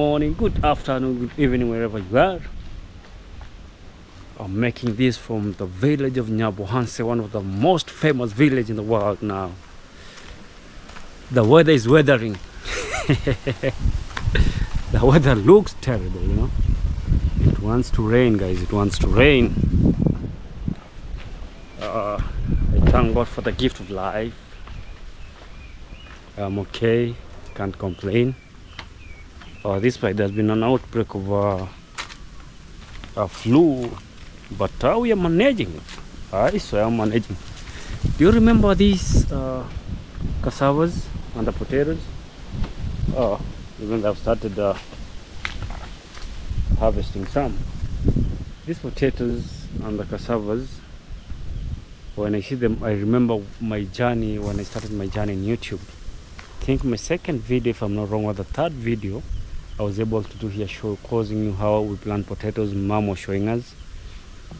morning good afternoon good evening wherever you are. I'm making this from the village of nyabohanse one of the most famous village in the world now. The weather is weathering. The weather looks terrible you know. It wants to rain guys. It wants to rain. Uh, i thank god for the gift of life. I'm okay. Can't complain uh, this way there's been an outbreak of uh, a flu but uh, we are managing? It i swear i'm managing. Do you remember these uh, cassavas and the potatoes? Oh even i've started uh, harvesting some. These potatoes and the cassavas when i see them i remember my journey when i started my journey in youtube. I think my second video if i'm not wrong or the third video i was able to do here show causing you how we plant potatoes mom was showing us.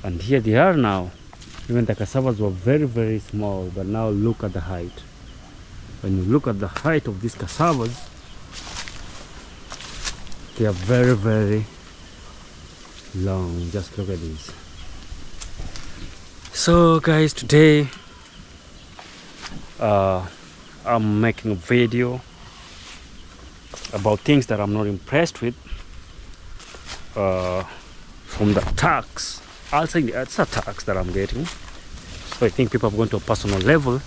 And here they are now. Even the cassavas were very very small but now look at the height. When you look at the height of these cassavas they are very very long. Just look at these. So guys today uh, I'm making a video about things that I'm not impressed with uh, from the attacks. I'll say it's a tax that I'm getting so I think people have gone to a personal level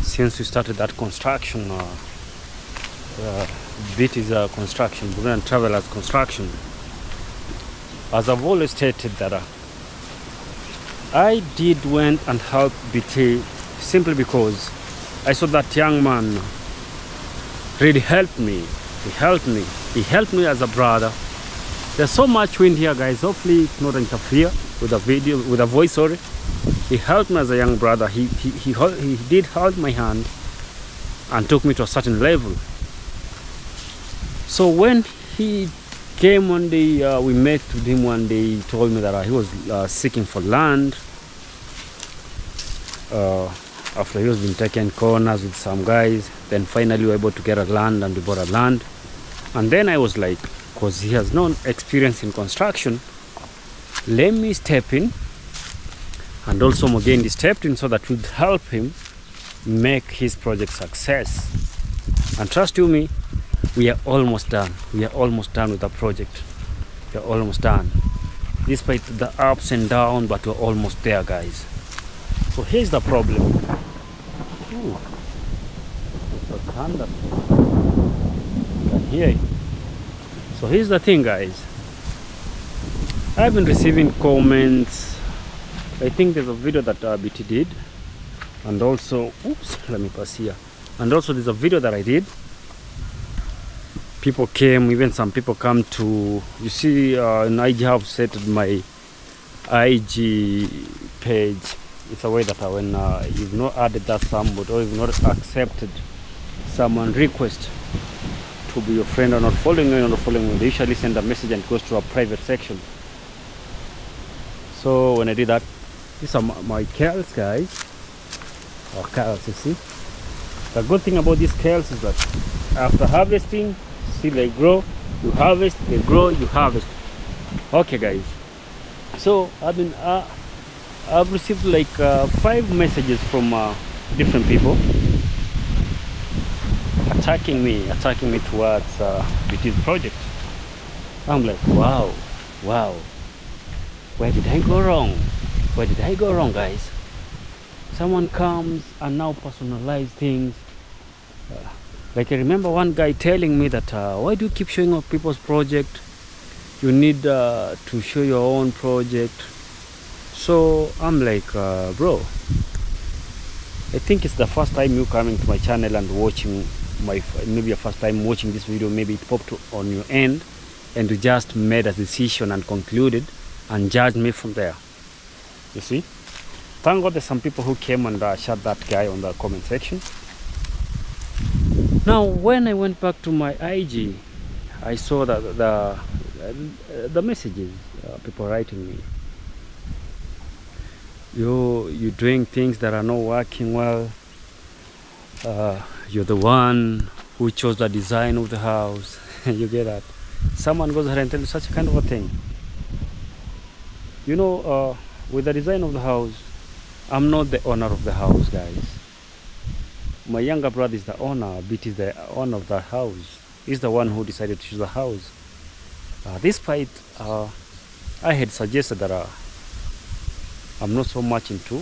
since we started that construction uh, uh, bit is a construction Burundian Travelers construction as I've always stated that uh, I did went and help BT simply because I saw that young man really helped me. He helped me. He helped me as a brother. There's so much wind here guys. Hopefully it's not interfere with the video with the voice sorry. He helped me as a young brother. He he, he, he did hold my hand and took me to a certain level. So when he came one day uh, we met with him one day he told me that uh, he was uh, seeking for land. Uh, after he was been taking corners with some guys then finally we were able to get a land and we bought a land. And then i was like because he has no experience in construction let me step in and also Mugendi stepped in so that would help him make his project success. And trust you me we are almost done. We are almost done with the project. We are almost done. Despite the ups and downs but we're almost there guys so here's the problem Ooh, thunder. Can hear. So here's the thing, guys. I've been receiving comments. I think there's a video that uh, BT did, and also, oops, let me pass here. And also, there's a video that I did. People came, even some people come to. You see, uh, in IG have set my IG page it's a way that when uh, you've not added that somebody or you've not accepted someone request to be your friend or not following you or not following you, they usually send a message and goes to a private section. So when I did that, these are my, my kales guys, or kales you see. The good thing about these kales is that after harvesting, see they grow, you harvest, they grow, you harvest. Okay guys, so I've been uh, I've received like uh, five messages from uh, different people attacking me, attacking me towards uh, BT's project. I'm like, wow, wow, where did I go wrong? Where did I go wrong, guys? Someone comes and now personalize things. Uh, like I remember one guy telling me that, uh, why do you keep showing off people's project? You need uh, to show your own project so i'm like uh, bro i think it's the first time you coming to my channel and watching my maybe your first time watching this video maybe it popped on your end and you just made a decision and concluded and judged me from there. You see? Thank god there's some people who came and uh, shut that guy on the comment section. Now when i went back to my ig i saw that the uh, the messages uh, people writing me you you're doing things that are not working well uh, you're the one who chose the design of the house. you get that? Someone goes ahead and tells you such a kind of a thing. You know, uh, with the design of the house, I'm not the owner of the house, guys. My younger brother is the owner, BT is the owner of the house. He's the one who decided to choose the house. Uh, despite uh, I had suggested that uh, I'm not so much into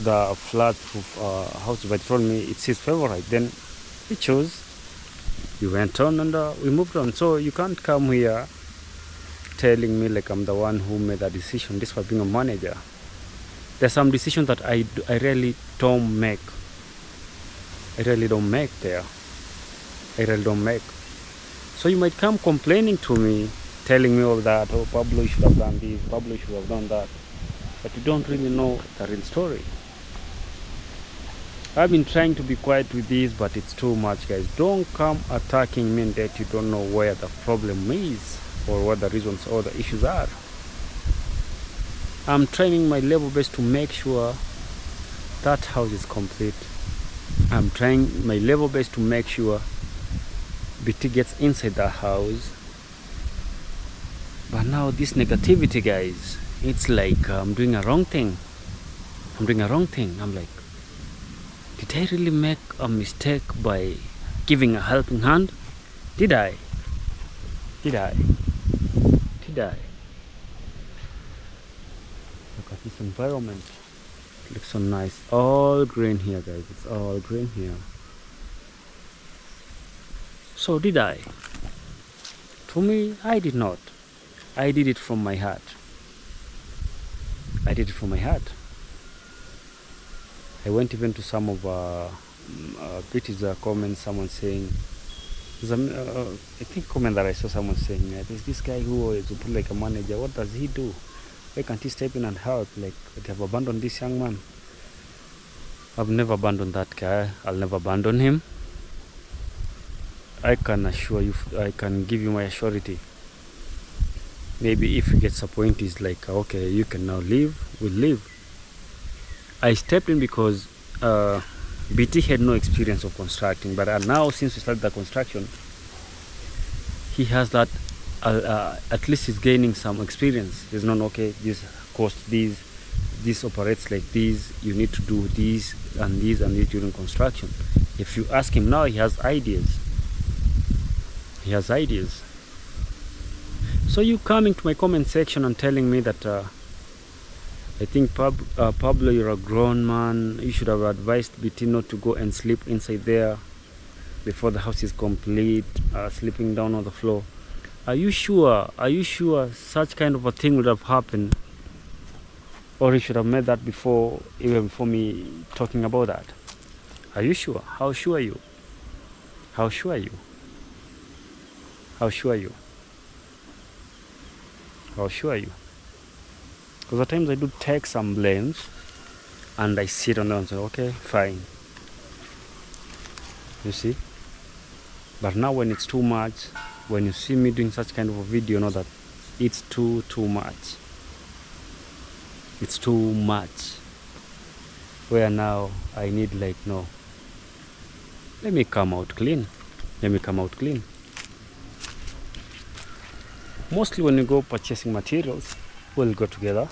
the flat roof uh, house, but told me it's his favorite. Then he chose. We went on and uh, we moved on. So you can't come here telling me like I'm the one who made that decision This despite being a manager. There's some decisions that I, I really don't make. I really don't make there. I really don't make. So you might come complaining to me, telling me all that, oh Pablo should have done this, Pablo should have done that. But you don't really know the real story. I've been trying to be quiet with this, but it's too much, guys. Don't come attacking me that you don't know where the problem is or what the reasons or the issues are. I'm trying my level best to make sure that house is complete. I'm trying my level best to make sure BT gets inside the house. But now this negativity, guys, it's like uh, I'm doing a wrong thing. I'm doing a wrong thing. I'm like, did I really make a mistake by giving a helping hand? Did I? Did I? Did I? Look at this environment. It looks so nice. All green here, guys. It's all green here. So did I? To me, I did not. I did it from my heart. I did it from my heart. I went even to some of uh, mm, uh, uh, comments. Someone saying, a, uh, I think comment that I saw someone saying, uh, there's this guy who is like a manager. What does he do? Why can't he step in and help? Like they have abandoned this young man. I've never abandoned that guy. I'll never abandon him. I can assure you, I can give you my surety. Maybe if he gets a point, he's like, okay, you can now leave, we'll leave. I stepped in because uh, BT had no experience of constructing, but uh, now since we started the construction, he has that. Uh, uh, at least he's gaining some experience. He's known, okay, this cost this, this operates like this. You need to do this and this and this during construction. If you ask him now, he has ideas. He has ideas. So you coming to my comment section and telling me that uh, I think Pab- uh, Pablo, you're a grown man. You should have advised BT not to go and sleep inside there before the house is complete, uh, sleeping down on the floor. Are you sure? Are you sure such kind of a thing would have happened? Or you should have made that before, even before me talking about that. Are you sure? How sure are you? How sure are you? How sure are you? How sure are you? Because at times I do take some blames and I sit on them and say, okay, fine. You see? But now when it's too much, when you see me doing such kind of a video, you know that it's too, too much. It's too much. Where now I need like, no, let me come out clean. Let me come out clean. Mostly when you go purchasing materials, we'll go together.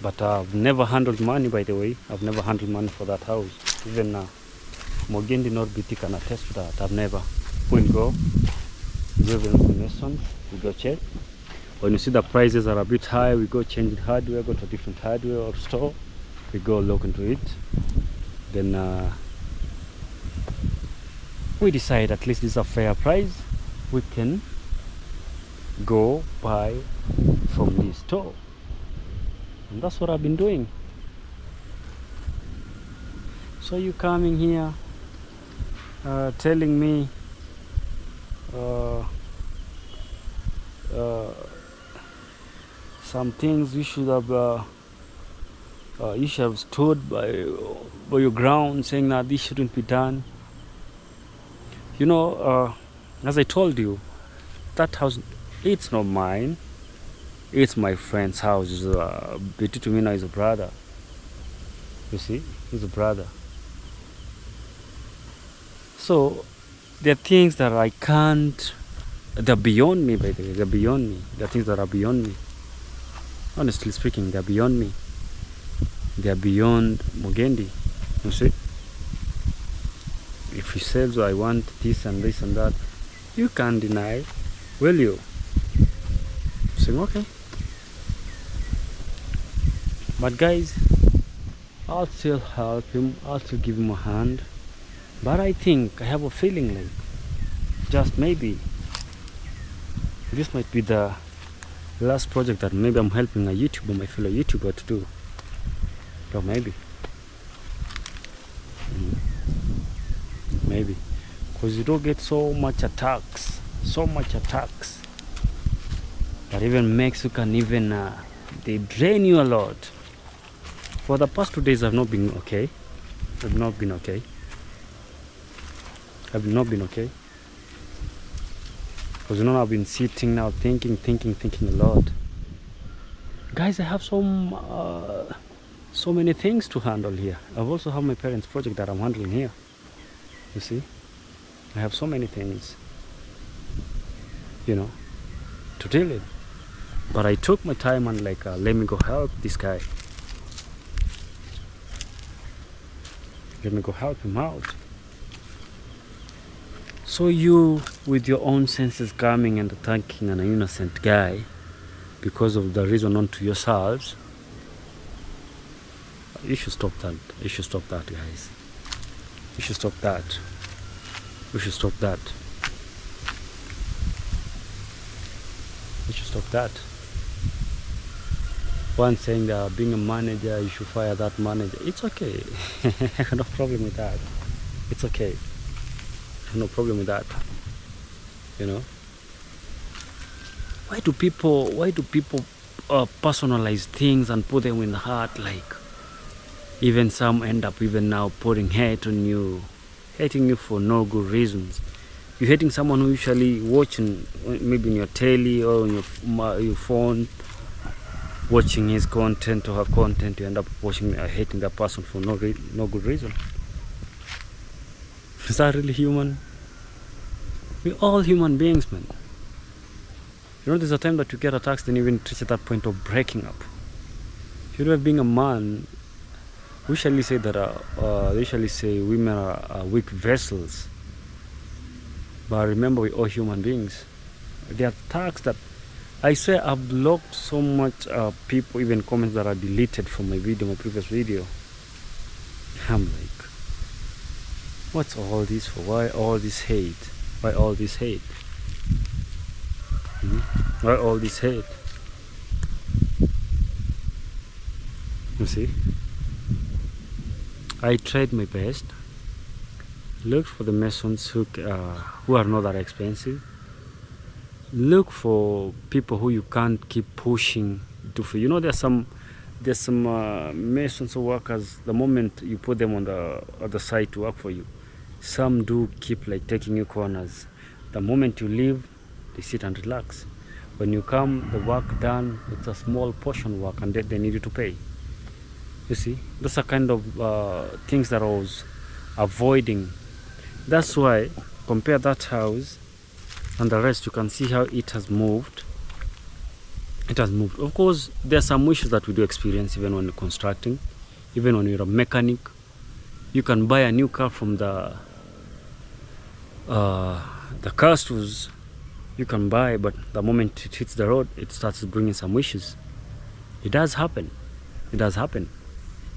But I've never handled money, by the way. I've never handled money for that house. Even uh, Mugendi North BT can attest to that. I've never. We'll go, with information, we go check. When you see the prices are a bit high, we go change the hardware, go to a different hardware or store. We go look into it. Then uh, we decide at least this is a fair price. We can go buy from this store. And that's what I've been doing. So you coming here uh, telling me uh, uh, some things you should have uh, uh, you should have stood by, by your ground saying that this shouldn't be done. You know, uh, as I told you, that house it's not mine. It's my friend's house. Uh, now is a brother. You see, he's a brother. So there are things that I can't. They're beyond me, by the way. They're beyond me. There are things that are beyond me. Honestly speaking, they're beyond me. They're beyond Mugendi. You see? If he says, I want this and this and that, you can't deny, will you? Saying, okay. But guys, I'll still help him, I'll still give him a hand. But I think, I have a feeling like, just maybe, this might be the last project that maybe I'm helping a YouTuber, my fellow YouTuber to do. Or maybe. Mm. Maybe. Because you don't get so much attacks, so much attacks. That even makes you can even, uh, they drain you a lot. For the past two days, I've not been okay. I've not been okay. I've not been okay. Because you know, I've been sitting now thinking, thinking, thinking a lot. Guys, I have some, uh, so many things to handle here. I've also have my parents' project that I'm handling here. You see, I have so many things, you know, to deal with. But I took my time and like, uh, let me go help this guy. Let me go help him out. So you, with your own senses coming and attacking an innocent guy because of the reason unto yourselves, you should stop that. You should stop that, guys. You should stop that. We should stop that. You should stop that. One saying that being a manager, you should fire that manager. It's okay. no problem with that. It's okay. No problem with that. You know. Why do people? Why do people uh, personalize things and put them in the heart? Like even some end up even now putting hate on you, hating you for no good reasons. You're hating someone who usually watching maybe in your telly or on your your phone watching his content or her content, you end up watching uh, hating that person for no no good reason. Is that really human? We're all human beings, man. You know, there's a time that you get attacked, then you even reach at that point of breaking up. You know, being a man, we usually say that uh, uh, usually say women are, are weak vessels. But remember, we're all human beings. There are attacks that I say I've blocked so much uh, people, even comments that are deleted from my video, my previous video. I'm like, what's all this for? Why all this hate? Why all this hate? Hmm? Why all this hate? You see? I tried my best. Look for the masons who, uh, who are not that expensive look for people who you can't keep pushing to feel. you know there's some there's some uh, masons or workers the moment you put them on the other side to work for you some do keep like taking you corners. The moment you leave they sit and relax. When you come the work done it's a small portion work and then they need you to pay. You see? Those are kind of uh, things that i was avoiding. That's why compare that house and the rest you can see how it has moved. It has moved. Of course there are some issues that we do experience even when constructing even when you're a mechanic. You can buy a new car from the uh, the car stores. You can buy but the moment it hits the road it starts bringing some issues. It does happen. It does happen.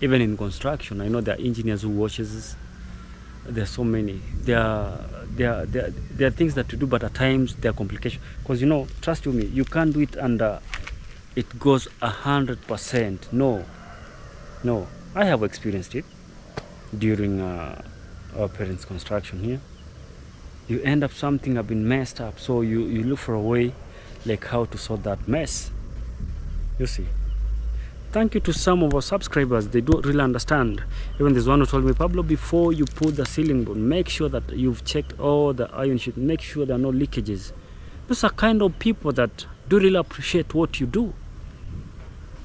Even in construction i know there are engineers who watches this are so many. There are there are, there, are, there are things that to do but at times there are complications. Because you know trust you me you can't do it uh, it goes a hundred percent. No. No. I have experienced it during uh, our parents construction here. You end up something have been messed up so you you look for a way like how to sort that mess. You see thank you to some of our subscribers. They don't really understand. Even this one who told me pablo before you put the ceiling board make sure that you've checked all the iron sheet. Make sure there are no leakages. Those are kind of people that do really appreciate what you do.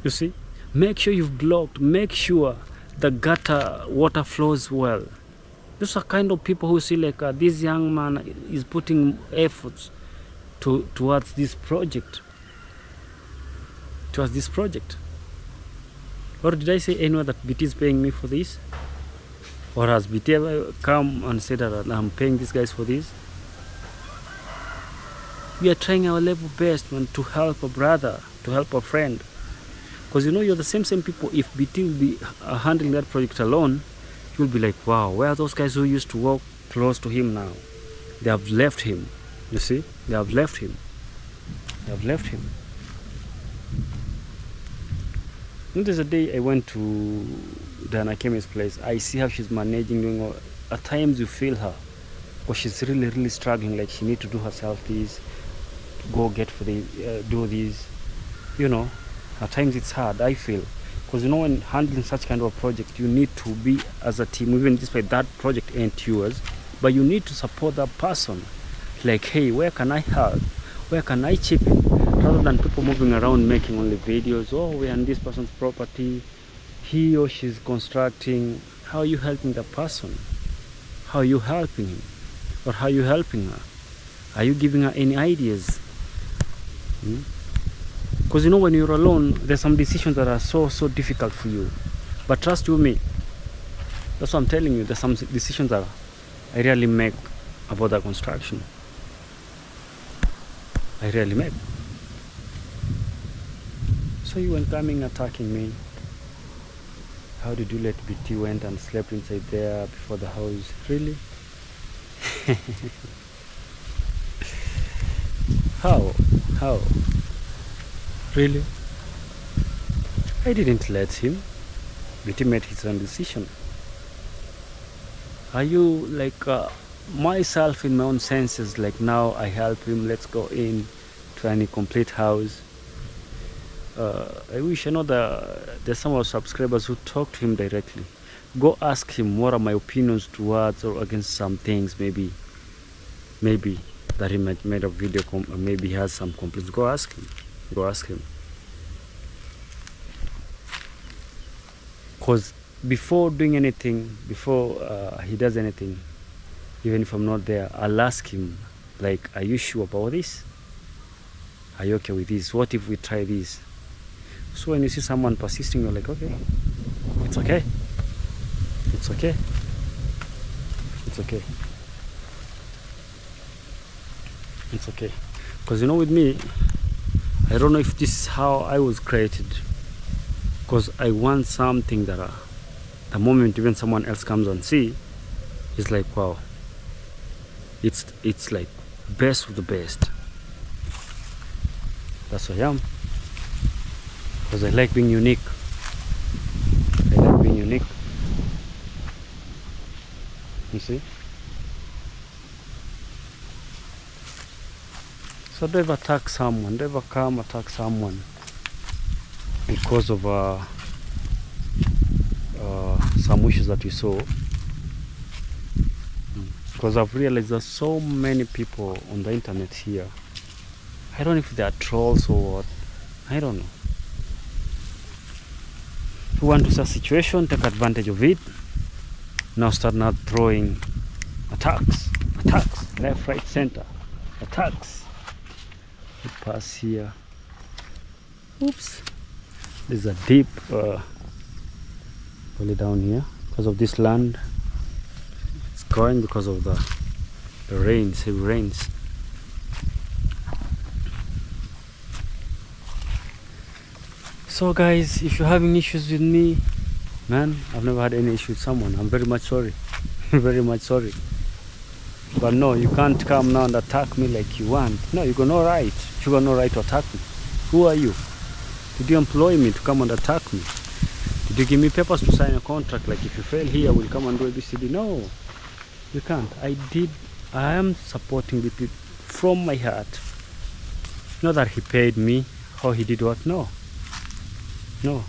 You see? Make sure you've blocked. Make sure the gutter water flows well. Those are kind of people who see like uh, this young man is putting efforts to towards this project. Towards this project or did i say anywhere that bt is paying me for this? Or has bt ever come and said that i'm paying these guys for this? We are trying our level best man to help a brother to help a friend. Because you know you're the same same people. If bt will be uh, handling that project alone you'll be like wow where are those guys who used to walk close to him now? They have left him you see? They have left him. They have left him and there's a day i went to Diana Kemmy's place i see how she's managing doing all, at times you feel her because she's really really struggling like she need to do herself this go get for the uh, do this you know. At times it's hard i feel. Because you know when handling such kind of a project you need to be as a team even despite that project ain't yours but you need to support that person. Like hey where can i help? Where can i chip in rather than people moving around making only videos oh we're on this person's property he or she's constructing how are you helping the person? How are you helping him? Or how are you helping her? Are you giving her any ideas? Hmm? because you know when you're alone there's some decisions that are so so difficult for you. But trust you me that's what i'm telling you there's some decisions that i really make about the construction. I really make so you went coming attacking me how did you let bt went and slept inside there before the house really how how Really? I didn't let him. BT made his own decision. Are you like uh, myself in my own senses? Like now I help him, let's go in to any complete house. Uh, I wish I know that there's some of our subscribers who talk to him directly. Go ask him what are my opinions towards or against some things, maybe. Maybe that he might made a video, maybe he has some complaints. Go ask him. Go ask him. Because before doing anything, before uh, he does anything, even if I'm not there, I'll ask him, like, are you sure about this? Are you okay with this? What if we try this? So when you see someone persisting, you're like, okay, it's okay. It's okay. It's okay. It's okay. Because you know, with me, I don't know if this is how I was created because I want something that uh, the moment even someone else comes and see it's like wow it's it's like best of the best that's who I am because I like being unique I like being unique you see So don't ever attack someone, ever come attack someone because of uh, uh, some issues that you saw. Because I've realized there's so many people on the internet here. I don't know if they are trolls or what. I don't know. Who want to a situation, take advantage of it. Now start now throwing attacks, attacks, left, right, center, attacks. Pass here. Oops. There's a deep uh, valley down here because of this land. It's going because of the, the rains heavy rains so guys if you're having issues with me man I've never had any issue with someone I'm very much sorry very much sorry but no, you can't come now and attack me like you want. No, you got no right. You got no right to attack me. Who are you? Did you employ me to come and attack me? Did you give me papers to sign a contract like if you fail here, we'll come and do ABCD? No, you can't. I did, I am supporting the people from my heart. Not that he paid me or he did what, no. No.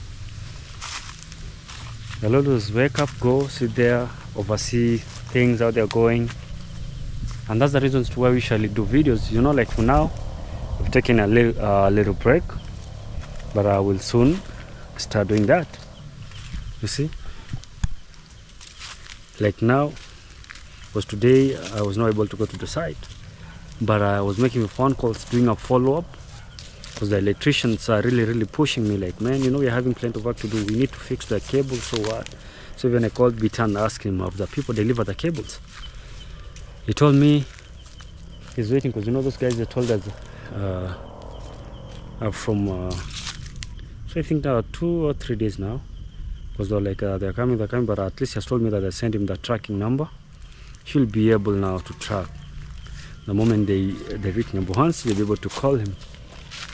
The was wake up, go, sit there, oversee things how they're going, and that's the reasons why we usually do videos you know like for now we've taken a little, uh, little break but I will soon start doing that you see like now Because today I was not able to go to the site, but I was making phone calls, doing a follow up. Because the electricians are really, really pushing me, like, man, you know, we're having plenty of work to do. We need to fix the cables, so what? So when I called Bitan, asking him of the people deliver the cables, he told me he's waiting because you know those guys they told us uh, are from uh, so I think there are two or three days now because they're like uh, they're coming they're coming but at least he has told me that I sent him the tracking number he'll be able now to track the moment they they reach Nyabuhansi they'll be able to call him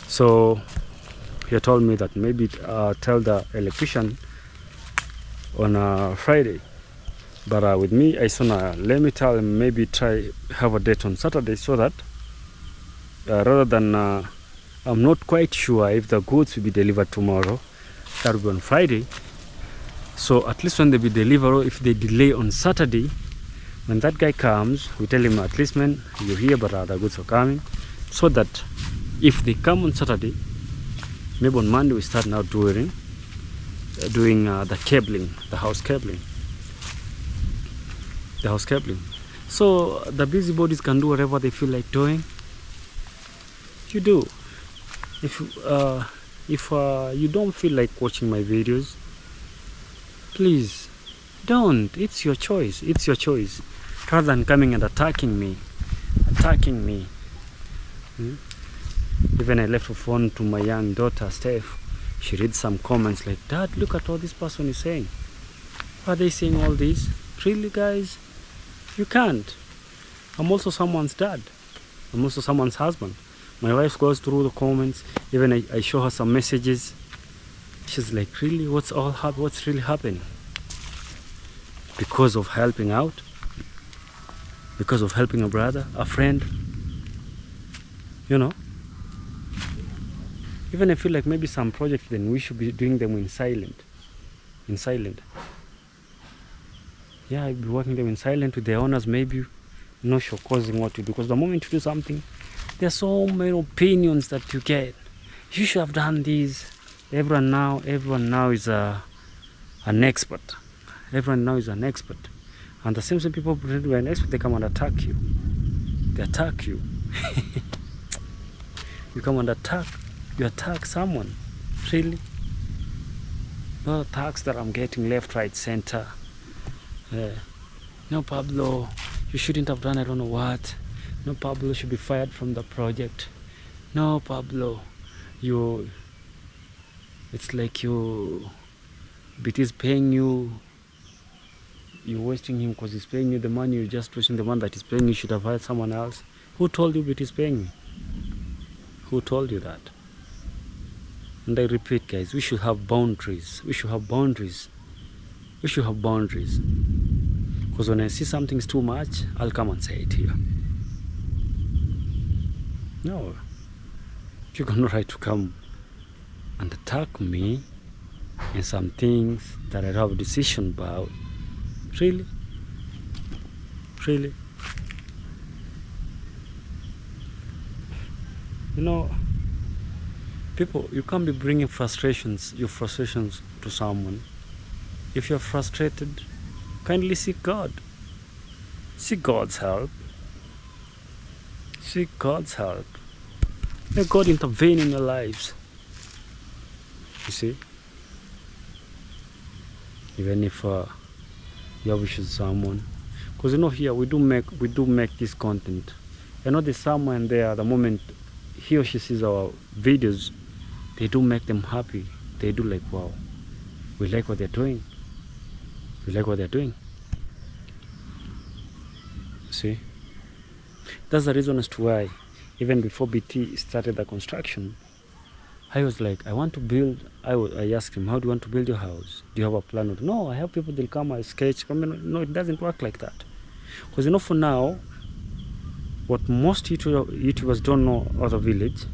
so he told me that maybe uh, tell the electrician on a Friday. But uh, with me I said uh, let me tell him maybe try have a date on Saturday so that uh, rather than uh, I'm not quite sure if the goods will be delivered tomorrow that will be on Friday. So at least when they be delivered if they delay on Saturday when that guy comes we tell him at least man you're here but uh, the goods are coming so that if they come on Saturday maybe on Monday we start now doing uh, doing uh, the cabling the house cabling. The house cabling. So the busybodies can do whatever they feel like doing. You do. If uh, if uh, you don't feel like watching my videos please don't. It's your choice. It's your choice. Rather than coming and attacking me attacking me. Hmm? Even I left a phone to my young daughter Steph she reads some comments like dad look at what this person is saying. Are they saying all this? Really guys? You can't. I'm also someone's dad. I'm also someone's husband. My wife goes through the comments. Even I, I show her some messages. She's like really? What's all what's really happening? Because of helping out? Because of helping a brother a friend? You know even I feel like maybe some projects then we should be doing them in silent. In silent. Yeah I'll be working them in silent with the owners maybe no show causing what to do because the moment you do something there's so many opinions that you get. You should have done this. Everyone now everyone now is a an expert. Everyone now is an expert. And the same same people pretend to be an expert they come and attack you. They attack you. You come and attack you attack someone? Really? No attacks that i'm getting left right center. No pablo you shouldn't have done i don't know what. No pablo should be fired from the project. No pablo you it's like you it is paying you you're wasting him because he's paying you the money you're just wasting the one that he's paying you should have hired someone else. Who told you it is paying me? Who told you that and i repeat guys we should have boundaries we should have boundaries we should have boundaries because when i see something's too much i'll come and say it here no you got no right to come and attack me in some things that I have a decision about. Really? Really? You know, people, you can't be bringing frustrations, your frustrations to someone. If you're frustrated, kindly seek God. Seek God's help. Seek God's help. Let God intervene in your lives. You see? Even if uh, you have issues someone. Because you know here we do make we do make this content. You know there's someone there the moment he or she sees our videos, they do make them happy. They do like wow. We like what they're doing. We like what they're doing. See? That's the reason as to why even before BT started the construction, I was like, I want to build. I, I asked him, How do you want to build your house? Do you have a plan? No, I have people, they'll come, I sketch. I mean, no, it doesn't work like that. Because, you know, for now, what most YouTuber- YouTubers don't know of the village,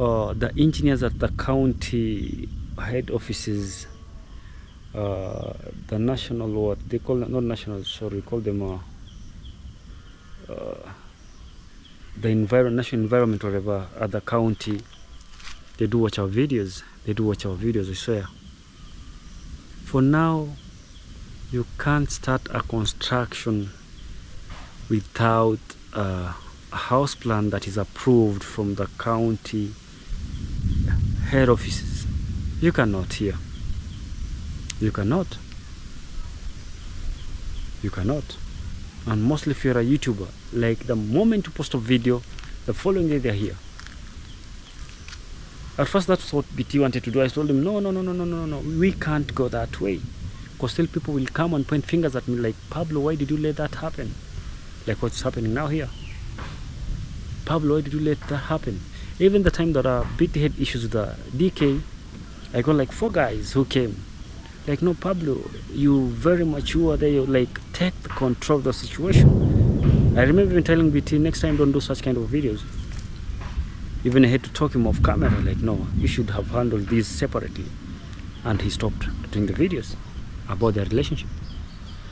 uh, the engineers at the county head offices, uh, the national, what they call not national, sorry, call them uh, uh, the environment, national environment, whatever, at the county, they do watch our videos. They do watch our videos, I swear. For now, you can't start a construction without a house plan that is approved from the county head offices. You cannot here. You cannot. You cannot. And mostly if you're a YouTuber, like the moment you post a video, the following day they're here. At first, that's what BT wanted to do. I told him, no, no, no, no, no, no, no, we can't go that way. Because still people will come and point fingers at me like, Pablo, why did you let that happen? Like what's happening now here. Pablo, why did you let that happen? Even the time that uh, BT had issues with the DK, I got like four guys who came. Like, no, Pablo, you very mature there. You like take the control of the situation. I remember even telling BT next time don't do such kind of videos. Even I had to talk him off camera, like, no, you should have handled these separately. And he stopped doing the videos about their relationship.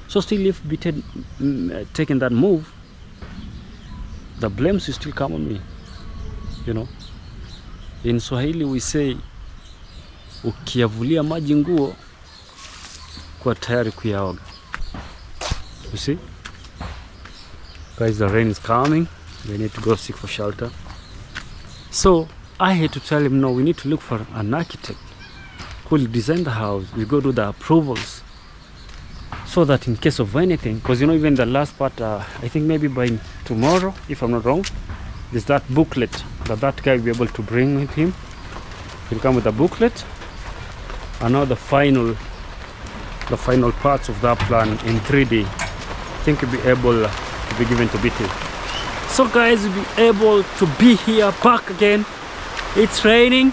So still, if BT had mm, uh, taken that move, the blames will still come on me. You know, in Swahili we say, ukiyavulia maji nguo kwa tayari kuyaoga. You see? Guys, the rain is coming. We need to go seek for shelter. So I had to tell him, no, we need to look for an architect who will design the house. We go do the approvals so that in case of anything, because you know, even the last part, uh, I think maybe by tomorrow, if I'm not wrong, there's that booklet that that guy will be able to bring with him. He'll come with a booklet and now the final the final parts of that plan in 3D. I think you'll be able to be given to BT. So guys, you'll be able to be here back again. It's raining.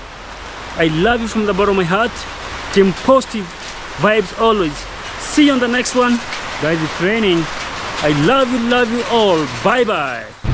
I love you from the bottom of my heart. Team positive vibes always. See you on the next one. Guys, it's raining. I love you, love you all. Bye bye.